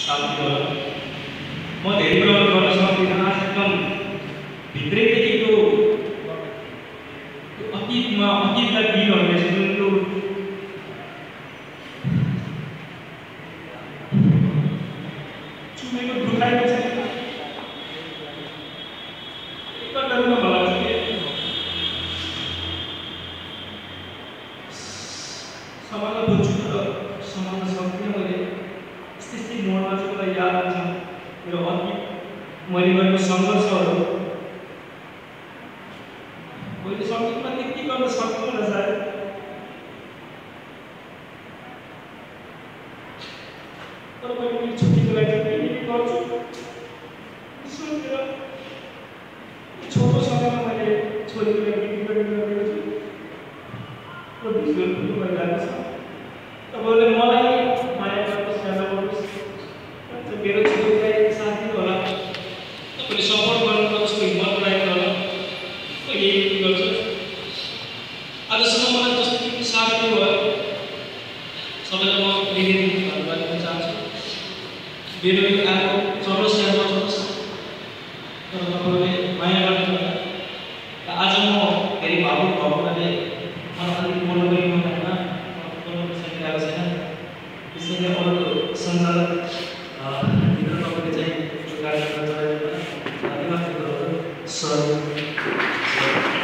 साथीहरू म धेरै कुराहरू गर्न सक्दिनँ आज एकदम भित्रैदेखि त्यो अतीतमा बिल हुनेछ जुन त्यो चुमेको दुखाइको छ समाजलाई बुझ्छु तर समाजलाई सक्दिनँ मैले मैले गरेको सङ्घर्षहरू। मैले सङ्गीतमा त्यति गर्न सक्दिनँ सायद तर मैले मेरो छुट्टीको लागि के के गर्छु? छोटो समयमा मैले छोरीको लागि रिकर्डिङ गरेको छु? र भिजुअल पनि भइरहेको छ। तपाईँहरूले मलाई माया गर्नुहोस् याद गर्नुहोस् अन्त मेरो छोरीलाई साथ दिनु होला तपाईँले सपोर्ट गर्नु उसको हिम्मत बढाइदिनु होला। यही गर्छु। आजसम्म मलाई जस्तो कि साथ दिनुभयो सबैलाई म धेरै धन्यवाद दिन चाहन्छु। यो आएको चलोस् या नचलोस् तर तपाईँहरूले माया गर्नु होला। आज म धेरै भावुक भएको हुनाले मलाई अलिक बोल्नु पनि मन हुँदैन बोल्नु सकिरहेको छैन। त्यसैले अरू सञ्चालक तपाईँले चाहिँ यो कार्यक्रम Santo. Santo.